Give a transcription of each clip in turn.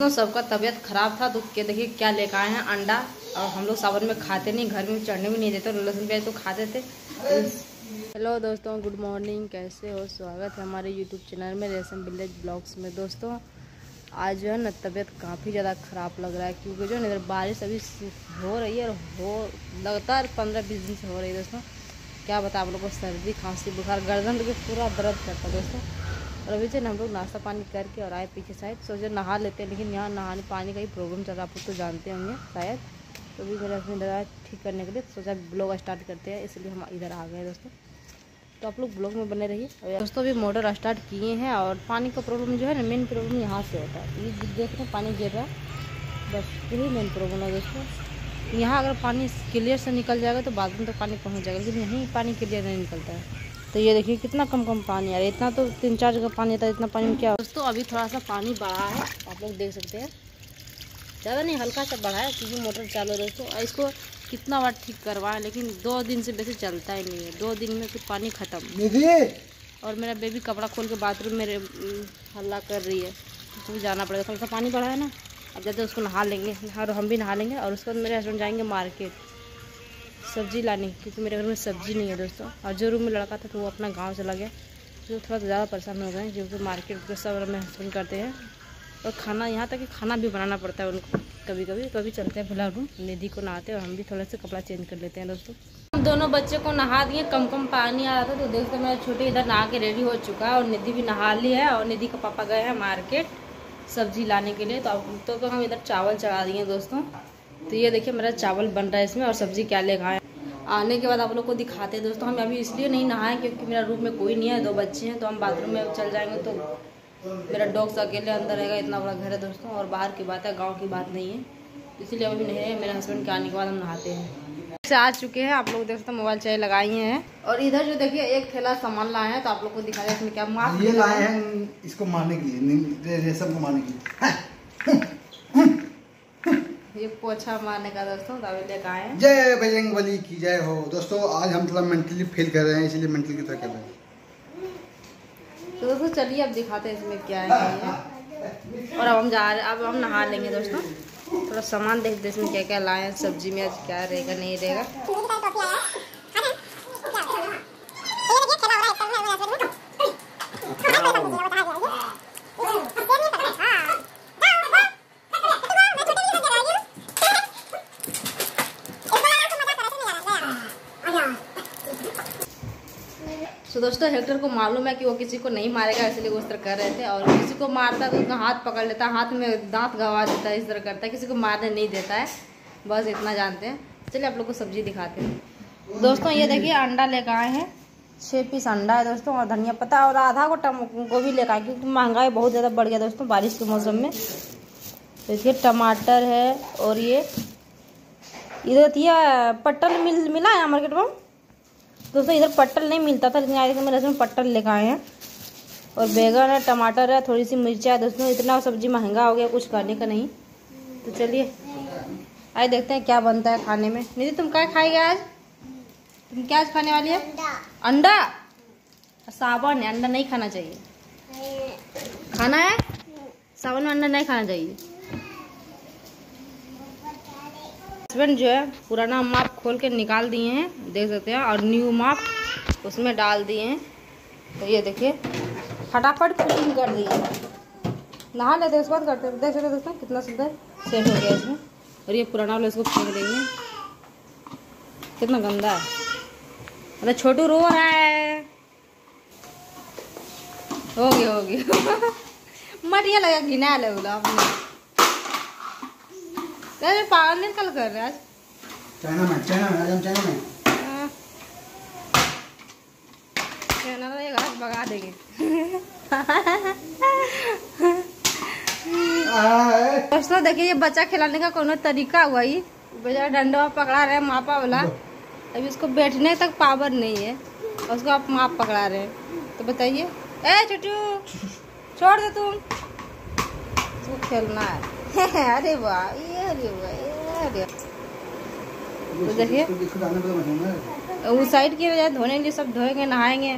तो सबका तबीयत खराब था तो क्या देखिए क्या लेकर आए हैं, अंडा। और हम लोग सावन में खाते नहीं, घर में चढ़ने भी नहीं देते लहसुन प्याज तो खाते थे। हेलो दोस्तों, गुड मॉर्निंग, कैसे हो? स्वागत है हमारे यूट्यूब चैनल में, रेशम विलेज ब्लॉग्स में। दोस्तों, आज जो है ना, तबीयत काफ़ी ज़्यादा ख़राब लग रहा है, क्योंकि जो है ना बारिश अभी हो रही है, और हो, लगातार पंद्रह बीस दिन से हो रही है, दोस्तों। क्या बता आप लोग को सर्दी खांसी, बुखार, गर्दन तो पूरा दर्द करता है, दोस्तों। और अभी से हम लोग नाश्ता पानी करके और आए पीछे साइड सोचे नहा लेते हैं, लेकिन यहाँ नहाने पानी का ही प्रॉब्लम चल रहा आप तो जानते होंगे शायद। तो अभी मेरा अपनी दवा ठीक करने के लिए सोचा ब्लॉग स्टार्ट करते हैं, इसलिए हम इधर आ गए दोस्तों। तो आप लोग ब्लॉग में बने रहिए। दोस्तों अभी मोटर स्टार्ट किए हैं और पानी का प्रॉब्लम जो है ना मेन प्रॉब्लम यहाँ से होता है। ये देख रहे हैं, पानी गिर रहा है। बस यही मेन प्रॉब्लम है दोस्तों। यहाँ अगर पानी क्लियर से निकल जाएगा तो बाद में तो पानी पहुँच जाएगा, लेकिन यहीं पानी क्लियर नहीं निकलता है। तो ये देखिए कितना कम कम पानी आ रहा है। इतना तो तीन चार जगह पानी आता है इतना पानी में क्या दोस्तों अभी थोड़ा सा पानी बढ़ा है आप लोग देख सकते हैं। ज़्यादा नहीं हल्का सा बढ़ा है क्योंकि मोटर चालू है दोस्तों। इसको कितना बार ठीक करवाए लेकिन दो दिन से वैसे चलता ही नहीं है। दो दिन में फिर पानी ख़त्म। और मेरा बेबी कपड़ा खोल के बाथरूम में हल्ला कर रही है। उसको भी जाना पड़ेगा। थोड़ा सा पानी बढ़ा है ना। अब जाते उसको नहा लेंगे। और हम भी नहा लेंगे और उसके बाद मेरे हस्बैंड जाएँगे मार्केट सब्ज़ी लाने, क्योंकि मेरे घर में सब्ज़ी नहीं है दोस्तों। और जो रूम में लड़का था तो वो अपना गाँव चला गया। जो थोड़ा ज़्यादा परेशान हो गए क्योंकि मार्केट के सब में हस्बैंड करते हैं। और खाना, यहाँ तक कि खाना भी बनाना पड़ता है उनको कभी कभी तो अभी चलते हैं फ़िलहाल रूम। निधि को नहाते और हम भी थोड़ा सा कपड़ा चेंज कर लेते हैं दोस्तों। हम दोनों बच्चे को नहा दिए। कम कम पानी आ रहा था तो देखते मेरा छोटे इधर नहा के रेडी हो चुका है और निधि भी नहा ली है और निधि का पापा गए हैं मार्केट सब्ज़ी लाने के लिए। तो अब तो हम इधर चावल चढ़ा दिए दोस्तों। तो ये देखिए मेरा चावल बन रहा है इसमें और सब्ज़ी क्या ले खाए। आने के बाद आप लोग को दिखाते हैं दोस्तों हम अभी इसलिए नहीं नहाए क्योंकि मेरा रूम में कोई नहीं है दो बच्चे हैं तो हम बाथरूम में चल जाएँगे तो मेरा डॉग्स अकेले अंदर रहेगा इतना बड़ा घर है दोस्तों और बाहर की बात है गाँव की बात नहीं है। इसीलिए अभी नहीं है मेरे हस्बैंड के आने के बाद हम नहाते हैं। से आ चुके हैं आप लोग देख सकते मोबाइल चाय लगाई हैं। और इधर जो देखिए एक थैला सामान लाए हैं तो आप लोग को दिखा इसमें क्या मास्क ये लाए हैं। इसको मारने के लिए रेशम को मारने के लिए। ये पोछा मारने का दोस्तों लेकर आए हैं। जय बजरंग बली की जय हो। दोस्तों आज हम थोड़ा मेंटली फेल कर रहे हैं इसलिए मेंटली की तरह कर रहे हैं। तो दोस्तों चलिए अब दिखाते हैं इसमें क्या है है। और अब हम जा रहे अब हम नहा लेंगे दोस्तों। थोड़ा सामान देख इसमें क्या क्या लाए हैं सब्ज़ी में आज क्या रहेगा नहीं रहेगा। तो दोस्तों, हेक्टर को मालूम है कि वो किसी को नहीं मारेगा, इसलिए वो इस तरह कर रहे थे। और किसी को मारता तो उसका हाथ पकड़ लेता, हाथ में दांत गवा देता है इस तरह करता है। किसी को मारने नहीं देता है। बस इतना जानते हैं। चलिए आप लोग को सब्ज़ी दिखाते हैं। दोस्तों, ये देखिए अंडा लेकर आए हैं। छः पीस अंडा है दोस्तों, और धनिया पत्ता और आधा को टम गोभी लेकर आए, क्योंकि महँगाई बहुत ज़्यादा बढ़ गया दोस्तों बारिश के मौसम में। देखिए, टमाटर है और ये इधर ये पट्टल मिल, मिला है मार्केट में? दोस्तों इधर पट्टल नहीं मिलता था लेकिन आज मेरे इसमें पट्टल लेकर आए हैं। और बैगन है टमाटर है थोड़ी सी मिर्चा है दोस्तों इतना सब्ज़ी महँगा हो गया कुछ करने का नहीं। तो चलिए आए देखते हैं क्या बनता है खाने में। निधि तुम क्या खाएगा आज? तुम क्या आज खाने वाली है? अंडा। सावन है अंडा नहीं खाना चाहिए। खाना है? सावन में अंडा नहीं खाना चाहिए। हस्बैंड जो है, पुराना माप खोल के निकाल दिए हैं, देख सकते हैं, और न्यू माप उसमें डाल दिए हैं। तो ये देखिए, फटाफट फिटिंग कर दिए नहा लेते उसके बाद करते देख सकते दोस्तों, कितना सुंदर सेट हो गया इसमें। और ये पुराना वाला इसको फेंक देंगे। कितना गंदा है। अरे छोटू, रो रहा है। हो गया हो गया। मटिया लगा, घिना ले बोला आपने अरे पागल निकल कर रहे आज। चाइना में चाइना में आज हम चाइना में। चाइना में एक हाथ भगा देंगे। दोस्तों देखिए ये बच्चा खिलाने का कोनो तरीका हुआ ही बेचारा डंडा पकड़ा रहे मापा वाला। अभी उसको बैठने तक पावर नहीं है और उसको आप माप पकड़ा रहे हैं। तो बताइए। ए छोटू छोड़ दे तुम खेलना है। अरे वाह ये तो देखिए उस साइड की वजह धोने के लिए सब धोएँगे नहाएँगे।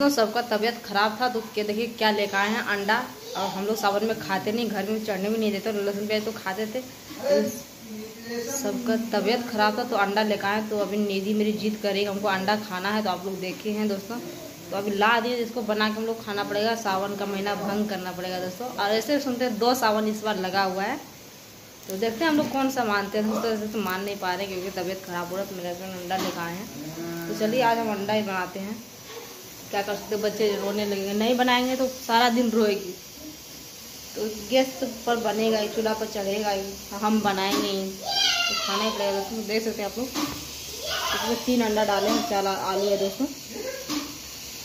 तो सबका तबीयत खराब था तो देखिए क्या लेकर आए हैं अंडा। और हम लोग सावन में खाते नहीं घर में चढ़ने भी नहीं देते लहसुन प्याज तो खाते थे। सबका तबीयत ख़राब था तो अंडा लेकर आए तो अभी निधि मेरी जीत करेगी हमको अंडा खाना है तो आप लोग देखे हैं दोस्तों। तो अभी ला दिए जिसको बना के हम लोग खाना पड़ेगा। सावन का महीना भंग करना पड़ेगा दोस्तों। और ऐसे सुनते हैं, दो सावन इस बार लगा हुआ है। तो देखते हैं हम लोग कौन सा मानते हैं। दोस्तों ऐसे तो मान नहीं पा रहे क्योंकि तबीयत ख़राब हो रहा है तो मेरे हस्बैंड अंडा लेकर आए हैं। तो चलिए, आज हम अंडा ही बनाते हैं। क्या कर सकते बच्चे रोने लगेंगे। नहीं बनाएँगे तो सारा दिन रोएगी। तो गैस पर बनेगा ही, चूल्हा पर चढ़ेगा ही। हम बनाएँगे ही। तो खाना ही पड़ेगा दोस्तों। देख सकते हैं आप लोग। तीन अंडा डाले, चार आलू है दोस्तों।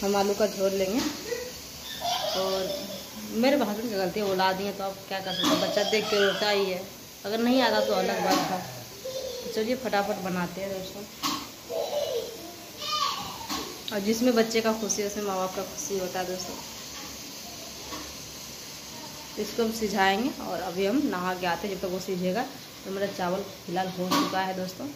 हम आलू का झोल लेंगे। और मेरे भाषण की गलती वो ला दिए तो अब क्या कर सकते बच्चा देख के रोता ही है। अगर नहीं आता तो अलग बात था तो चलिए फटाफट बनाते हैं दोस्तों। और जिसमें बच्चे का खुशी उसमें माँ बाप का खुशी होता है दोस्तों। इसको हम सिझाएँगे, और अभी हम नहा के आते हैं। जब तक वो सीझेगा तो मेरा चावल फ़िलहाल हो चुका है दोस्तों।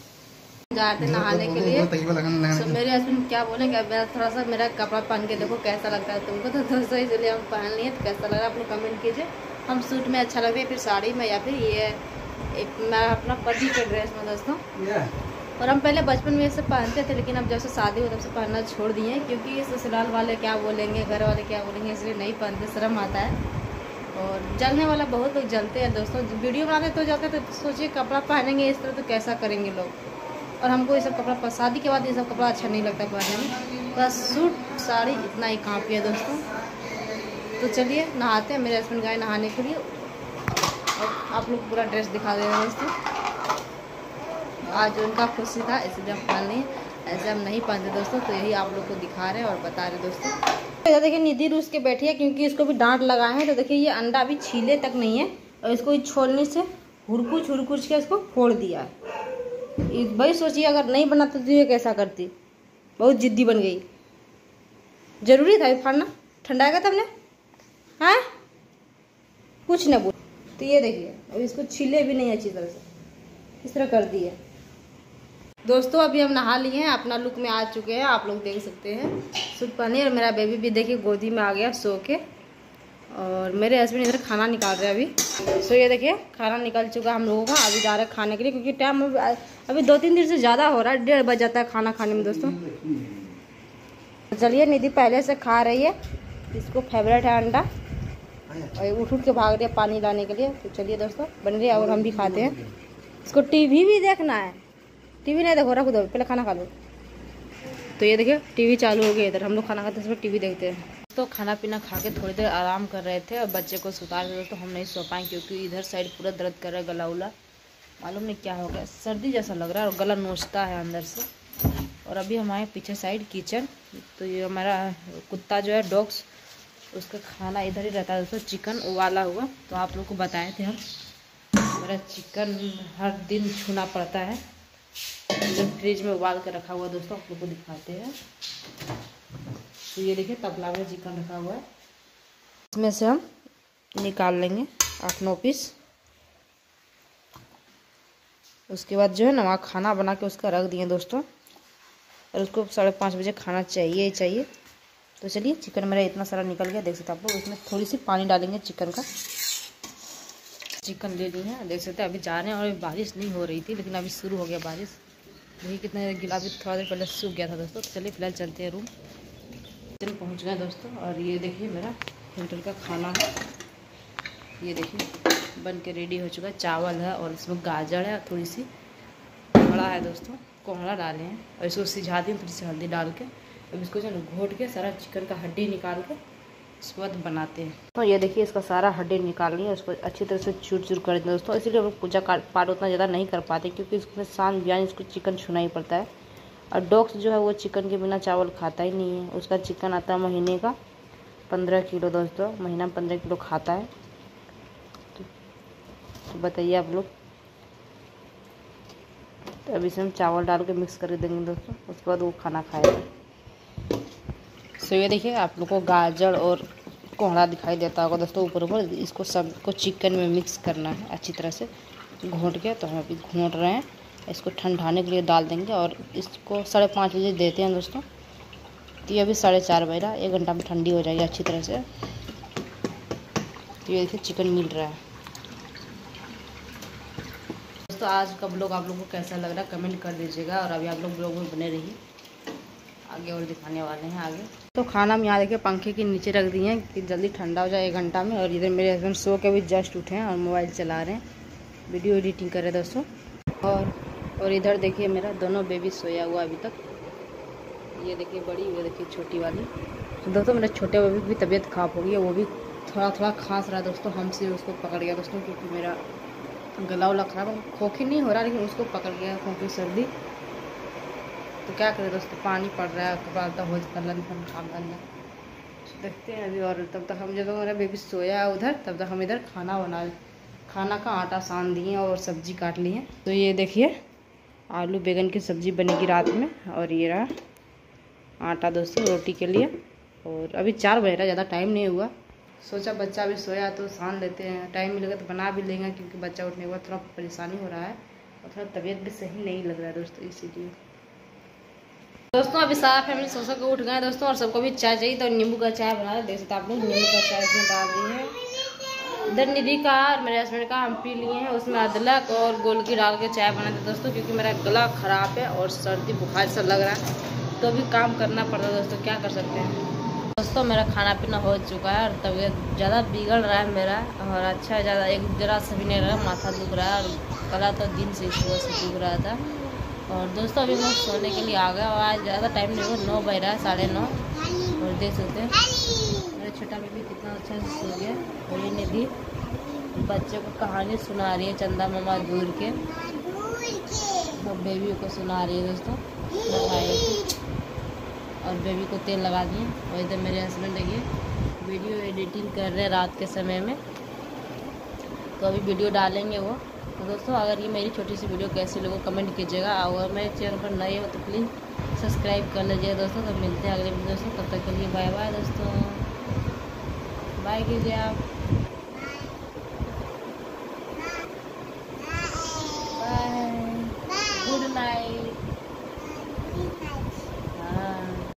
जा रहे थे नहाने के लिए। तो मेरे हस्बैंड क्या बोले कि मेरा थोड़ा सा मेरा कपड़ा पहन के देखो कैसा लगता है तुमको। तो दोस्तों इसलिए हम पहन लिए तो कैसा लग रहा है आप लोग कमेंट कीजिए। हम सूट में अच्छा लगता है फिर साड़ी में या फिर ये एक मैं अपना पति के ड्रेस में दोस्तों। और हम पहले बचपन में ये पहनते थे लेकिन अब जब से शादी हो तब से पहनना छोड़ दिए क्योंकि ससुराल वाले क्या बोलेंगे घर वाले क्या बोलेंगे इसलिए नहीं पहनते शर्म आता है। और जलने वाला बहुत लोग जलते हैं दोस्तों। वीडियो बनाते तो जाते तो सोचिए कपड़ा पहनेंगे इस तरह तो कैसा करेंगे लोग? और हमको ये सब कपड़ा शादी के बाद ये सब कपड़ा अच्छा नहीं लगता पहनने में। बस सूट, साड़ी इतना ही काफ़ी है दोस्तों। तो चलिए, नहाते हैं मेरे हस्बैंड गए नहाने के लिए। और आप लोग पूरा ड्रेस दिखा दे रहे हैं दोस्तों। आज उनका खुशी था इसलिए हम पहन लिए, ऐसे हम नहीं पहनते दोस्तों तो यही आप लोग को दिखा रहे हैं और बता रहे दोस्तों। तो देखिए, निधि रूस के बैठी है, क्योंकि इसको भी डांट लगाए हैं। तो देखिए, ये अंडा अभी छीले तक नहीं है, और इसको छोड़ने से हुरकुच हुरकुच के इसको फोड़ दिया है। भाई सोचिए, अगर नहीं बनाते तो ये कैसा करती? बहुत जिद्दी बन गई। ज़रूरी था फाड़ना। ठंडा गया तब हाँ? कुछ ना बोल। तो ये देखिए, अब इसको छीले भी नहीं अच्छी तरह से। इस तरह कर दिए दोस्तों, अभी हम नहा लिए हैं, अपना लुक में आ चुके हैं, आप लोग देख सकते हैं। सूट पहनी और मेरा बेबी भी देखिए, गोदी में आ गया, सो के। और मेरे हस्बैंड इधर खाना निकाल रहे हैं अभी। सो ये देखिए, खाना निकल चुका हम लोगों का अभी जा रहे हैं खाने के लिए, क्योंकि टाइम अभी दो तीन दिन से ज़्यादा हो रहा है, डेढ़ बज जाता है खाना खाने में दोस्तों। चलिए, निधि पहले से खा रही है, इसको फेवरेट है अंडा। और उठ उठ के भाग रही है पानी लाने के लिए। तो चलिए दोस्तों, बन रही है और हम भी खाते हैं। इसको टीवी भी देखना है। टीवी नहीं देखो, रख दो, पहले खाना खा लो। तो ये देखिए टीवी चालू हो गया इधर, हम लोग खाना खाते हैं टीवी देखते हैं। तो खाना पीना खा के थोड़ी देर आराम कर रहे थे और बच्चे को सुता रहे थे तो हम नहीं सो पाए क्योंकि इधर साइड पूरा दर्द कर रहा है गला उला मालूम नहीं क्या हो गया। सर्दी जैसा लग रहा है और गला नोचता है अंदर से। और अभी हमारे पीछे साइड किचन तो ये हमारा कुत्ता जो है, डॉग्स, उसका खाना इधर ही रहता है। दोस्तों चिकन उबाला हुआ तो आप लोग को बताए थे हम। मेरा चिकन हर दिन छूना पड़ता है। फ्रिज में उबाल कर रखा हुआ दोस्तों, आप लोग को दिखाते हैं। तो ये देखिए, तबला में चिकन रखा हुआ है। इसमें से हम निकाल लेंगे आठ नौ पीस। उसके बाद जो है ना, वहाँ खाना बना के उसका रख दिए दोस्तों। और उसको साढ़े पाँच बजे खाना चाहिए ही चाहिए। तो चलिए, चिकन मेरा इतना सारा निकल गया, देख सकते आप लोग। उसमें थोड़ी सी पानी डालेंगे चिकन का। चिकन ले लिए हैं, देख सकते हैं अभी जा रहे हैं और बारिश नहीं हो रही थी, लेकिन अभी शुरू हो गया बारिश। वही कितना गिला, अभी थोड़ा देर पहले सूख गया था दोस्तों। तो चलिए, फ़िलहाल चलते हैं रूम। किचन पहुँच गए दोस्तों। और ये देखिए मेरा होटल का खाना है। ये देखिए, बन के रेडी हो चुका है। चावल है और इसमें गाजर है थोड़ी सी कोहड़ा है दोस्तों कोहड़ा डाले हैं। और इसको सिझा दी थोड़ी सी हल्दी डाल के। अब इसको जो घोट के सारा चिकन का हड्डी निकाल के उसके बाद बनाते हैं। तो ये देखिए, इसका सारा हड्डी निकाल लिया। उसको अच्छी तरह से चूर चूर कर दोस्तों। इसीलिए हम पूजा पाठ उतना ज़्यादा नहीं कर पाते, क्योंकि इसमें शान बयान इसको चिकन छूना ही पड़ता है। और डॉग्स जो है वो चिकन के बिना चावल खाता ही नहीं है। उसका चिकन आता है महीने का पंद्रह किलो दोस्तों महीना पंद्रह किलो खाता है। तो, तो बताइए आप लोग। तो अभी इसमें चावल डाल के मिक्स कर देंगे दोस्तों उसके बाद वो खाना खाएगा। सो ये देखिए आप लोग को गाजर और कोहड़ा दिखाई देता होगा दोस्तों ऊपर ऊपर। इसको सबको चिकन में मिक्स करना है अच्छी तरह से। घोट के तो हम अभी घोट रहे हैं। इसको ठंडाने के लिए डाल देंगे और इसको साढ़े पाँच बजे देते हैं दोस्तों। तो ये अभी साढ़े चार बजे एक घंटा में ठंडी हो जाएगी अच्छी तरह से। तो ये देखिए चिकन मिल रहा है। दोस्तों, आज का ब्लॉग आप लोगों को कैसा लग रहा है कमेंट कर दीजिएगा और अभी आप लोग ब्लॉग में बने रहिए। आगे और दिखाने वाले हैं आगे। तो खाना हम यहाँ देखिए पंखे के नीचे रख दिए हैं कि जल्दी ठंडा हो जाए एक घंटा में और इधर मेरे हस्बैंड सो के भी जस्ट उठे हैं और मोबाइल चला रहे हैं। वीडियो एडिटिंग कर रहे हैं दोस्तों। और और इधर देखिए मेरा दोनों बेबी सोया हुआ अभी तक। ये देखिए बड़ी, ये देखिए छोटी वाली। तो दोस्तों, मेरे छोटे बेबी की तबीयत खराब हो गई है, वो भी थोड़ा थोड़ा खांस रहा दोस्तों, हमसे उसको पकड़ गया दोस्तों, क्योंकि मेरा गला उला खराब खोखी नहीं हो रहा, लेकिन उसको पकड़ गया खोखी सर्दी। तो क्या करें दोस्तों, पानी पड़ रहा है कपड़ा तो हो जाता लन काम करना देखते हैं अभी और, तब तक हम जब मेरा बेबी सोया है उधर, तब तक हम इधर खाना बना खाना का आटा सान दिए और सब्ज़ी काट ली है। तो ये देखिए आलू बैगन की सब्ज़ी बनेगी रात में और ये रहा आटा दोस्तों रोटी के लिए। और अभी चार बज रहा ज़्यादा टाइम नहीं हुआ। सोचा बच्चा अभी सोया तो सान लेते हैं। टाइम मिलेगा तो बना भी लेंगे क्योंकि बच्चा उठने के बाद थोड़ा परेशानी हो रहा है और थोड़ा तबीयत भी सही नहीं लग रहा है दोस्तों, इसीलिए। दोस्तों, अभी सारा फैमिली सो सो उठ गए दोस्तों और सबको भी चाय चाहिए तो नींबू का चाय बना देख सकते आप लोग, नींबू का चाय इसमें डाल रही है। इधर निधि का और मेरे हस्बैंड का हम पी लिए हैं, उसमें अदरक और गोलकी डाल के चाय बनाते दोस्तों, क्योंकि मेरा गला ख़राब है और सर्दी, बुखार सा लग रहा है तो भी काम करना पड़ता है दोस्तों, क्या कर सकते हैं? दोस्तों, मेरा खाना पीना हो चुका है और तबीयत ज़्यादा बिगड़ रहा है मेरा, और अच्छा ज़्यादा, एक जरा से भी नहीं रहा माथा दुख रहा है और गला तो दिन से सुबह से दुख रहा था। और दोस्तों, अभी मैं सोने के लिए आ गया और आज ज़्यादा टाइम नहीं हुआ, नौ बज रहा है, साढ़े नौ, और देख सकते हैं। मेरा छोटा बेबी कितना अच्छा से सो गया ये निधि बच्चे को कहानी सुना रही है चंदा मामा दूर के। तो बेबी को सुना रही है दोस्तों। और बेबी को तेल लगा दिए। और इधर मेरे हस्बैंड देखिए। वीडियो एडिटिंग कर रहे हैं रात के समय में। तो अभी वीडियो डालेंगे वो। तो दोस्तों, अगर ये मेरी छोटी सी वीडियो कैसी लोगों कमेंट कीजिएगा। और मेरे चैनल पर नए हो तो प्लीज़ सब्सक्राइब कर लीजिए दोस्तों। तो मिलते हैं अगले वीडियो दोस्तों। तब तक के लिए बाय बाय दोस्तों। बाय कीजिए आप।